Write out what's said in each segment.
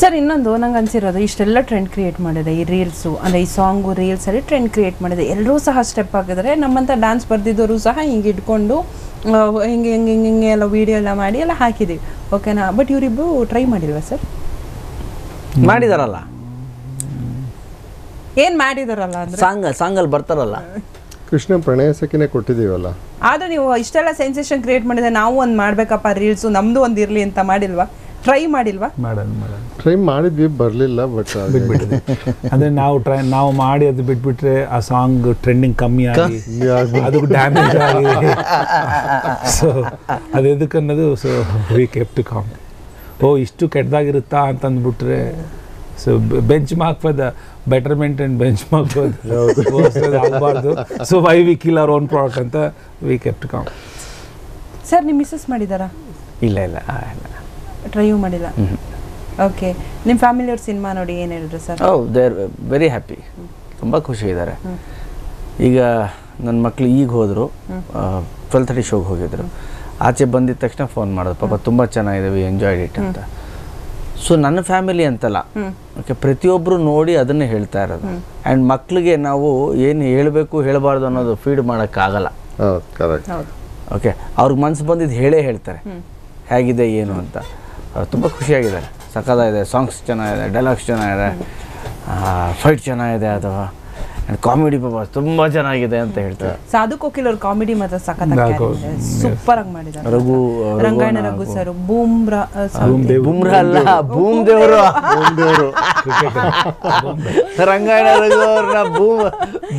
Sir ಇನ್ನೊಂದು ನಂಗೆ ಅನ್ಸಿರೋದು ಇಷ್ಟೆಲ್ಲ ಟ್ರೆಂಡ್ ಕ್ರಿಯೇಟ್ ಮಾಡಿದೆ ಈ ರೀಲ್ಸು ಅಂದರೆ ಈ ಸಾಂಗು ರೀಲ್ಸಲ್ಲಿ ಟ್ರೆಂಡ್ ಕ್ರಿಯೇಟ್ ಮಾಡಿದೆ. ಎಲ್ಲರೂ ಸಹ ಸ್ಟೆಪ್ ಹಾಕಿದರೆ ನಮ್ಮಂಥ ಡ್ಯಾನ್ಸ್ ಬರ್ದಿದ್ದವರು ಸಹ ಹಿಂಗೆ ಇಟ್ಕೊಂಡು ಹಿಂಗೆ ಹಿಂಗೆ ಹಿಂಗೆ ಹಿಂಗೆ ಎಲ್ಲ ವೀಡಿಯೋ ಎಲ್ಲ ಮಾಡಿ ಎಲ್ಲ ಹಾಕಿದ್ದೀವಿ ಓಕೆನಾ ಬಟ್ ಇವರಿಬ್ಬರು ಟ್ರೈ ಮಾಡಿಲ್ವಾ ಸರ್? ಮಾಡಿದಾರಲ್ಲ? ಏನು ಮಾಡಿದಾರಲ್ಲ ಅಂದರೆ? ಸಾಂಗ್ ಸಾಂಗಲ್ಲಿ ಬರ್ತಾರಲ್ಲ? ಕೃಷ್ಣ ಪ್ರಣಯಸಕ್ಕೆ ಕೊಟ್ಟಿದೀವಲ್ಲ ಕೊಟ್ಟಿದ್ದೀವಲ್ಲ? ಆದ್ರೆ ನೀವು ಇಷ್ಟೆಲ್ಲ ಸೆನ್ಸೇಷನ್ ಕ್ರಿಯೇಟ್ ಮಾಡಿದ್ರೆ ನಾವು ಒಂದು ಮಾಡ್ಬೇಕಪ್ಪ ರೀಲ್ಸು ನಮ್ದು ಒಂದು ಇರಲಿ ಅಂತ ಮಾಡಿಲ್ವಾ? ಟ್ರೈ ಮಾಡಿಲ್ವಾ? ಮಾಡಲ್ಲ ಮಾಡಲ್ಲ. ಟ್ರೈ ಮಾಡಿದ್ವಿ ಬರಲಿಲ್ಲ ಬಟ್ ಬಿಟ್ಬಿಟ್ಟಿದೆ. ಅಂದರೆ ನಾವು ಟ್ರೈ ನಾವು ಮಾಡಿ ಅದು ಬಿಟ್ಬಿಟ್ರೆ ಆ ಸಾಂಗ್ ಟ್ರೆಂಡಿಂಗ್ ಕಮ್ಮಿ ಆಗಿ ಅದು ಡ್ಯಾಮೇಜ್ ಆಗಿ. ಸೊ ಅದು ಎದಕ್ಕೆ ಅನ್ನೋದು so we kept to calm ಓ ಇಷ್ಟು ಕೆಟ್ಟದಾಗಿರುತ್ತಾ ಅಂತ ಅಂದ್ಬಿಟ್ರೆ so benchmark for the betterment and benchmark ಆಗಬಾರ್ದು. So why we kill our own product ಅಂತ we kept to calm sir ನಿಮ್ಮ ಮಿಸ್ಸಸ್ ಮಾಡಿದಾರಾ? ಇಲ್ಲ ಇಲ್ಲ. ಟ್ರೈಯೂ ಮಾಡಿಲ್ಲ. ಓಕೆ ನಿಮ್ಮ ಫ್ಯಾಮಿಲಿಯವ್ರ ಸಿನಿಮಾ ನೋಡಿ ಏನು ಹೇಳಿದ್ರು sir oh they are very happy ತುಂಬ ಖುಷಿ ಇದ್ದಾರೆ. ಈಗ ನನ್ನ ಮಕ್ಕಳು ಈಗ ಹೋದರು. ಟ್ವೆಲ್ ತರ್ಟಿ ಶೋಗೆ ಹೋಗಿದ್ರು. ಆಚೆ ಬಂದಿದ ತಕ್ಷಣ ಫೋನ್ ಮಾಡೋದು ಪಾಪ ತುಂಬ ಚೆನ್ನಾಗಿದೆ ವಿ ಎಂಜಾಯ್ಡ್ ಇಟ್ ಅಂತ. ಸೊ ನನ್ನ ಫ್ಯಾಮಿಲಿ ಅಂತಲ್ಲ ಓಕೆ ಪ್ರತಿಯೊಬ್ಬರು ನೋಡಿ ಅದನ್ನೇ ಹೇಳ್ತಾ ಇರೋದು. ಆ್ಯಂಡ್ ಮಕ್ಕಳಿಗೆ ನಾವು ಏನು ಹೇಳಬೇಕು ಹೇಳಬಾರ್ದು ಅನ್ನೋದು ಫೀಡ್ ಮಾಡೋಕ್ಕಾಗಲ್ಲ. ಹೌದು ಕರೆಕ್ಟ್ ಹೌದು. ಓಕೆ ಅವ್ರಿಗೆ ಮನ್ಸು ಬಂದಿದ್ದು ಹೇಳೇ ಹೇಳ್ತಾರೆ. ಹೇಗಿದೆ ಏನು ಅಂತ. ತುಂಬ ಖುಷಿಯಾಗಿದ್ದಾರೆ. ಸಕ್ಕತ್ತಾಗಿದೆ ಸಾಂಗ್ಸ್ ಚೆನ್ನಾಗಿದೆ ಡೈಲಾಗ್ಸ್ ಚೆನ್ನಾಗಿದೆ ಫೈಟ್ ಚೆನ್ನಾಗಿದೆ ಅಥವಾ ಕಾಮಿಡಿ ಪಾಪ ತುಂಬಾ ಚೆನ್ನಾಗಿದೆ ಅಂತ ಹೇಳ್ತಾರೆ. ಸಾಧು ಕೋಕಿಲ್ ಅವ್ರ ಕಾಮಿಡಿ ಮಾತ್ರ ಸಖತ್ ಸೂಪರ್ ಆಗಿ ಮಾಡಿದ್ದಾರೆ. ರಘು ರಂಗಾಯಣ ರಘು ಸರ್ ಬೂಮ್ರಾ ಬೂಮ್ರಾ ಅಲ್ಲ ಬೂಮ್ ದೇವರು. ದೇವರು. ರಂಗಾಯಣ ರಘು ಅವ್ರನ್ನ ಬೂಮ್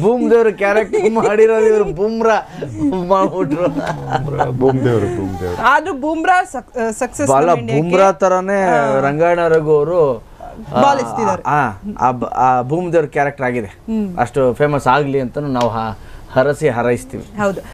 ಬೂಮ್ ದೇವರು ಕ್ಯಾರೆಕ್ಟರ್ ಮಾಡಿರೋದು ಇವರು ಬೂಮ್ರಾ. ಮಾಡ್ಬಿಟ್ರು. ಬೂಮ್ ದೇವರು ಬೂಮ್ ದೇವರು. ಆದ್ರೂ ಬೂಮ್ರಾ ಸಕ್ಸಸ್ ಅಲ್ಲ ಬೂಮ್ರಾ ತರಾನೇ ರಂಗಾಯಣ ರಘು ಅವರು. ಆ ಆ ದೇವ್ರ ಕ್ಯಾರೆಕ್ಟರ್ ಆಗಿದೆ. ಅಷ್ಟು ಫೇಮಸ್ ಆಗ್ಲಿ ಅಂತ ನಾವು ಹರಸಿ ಹಾರೈಸ್ತೀವಿ. ಹೌದು.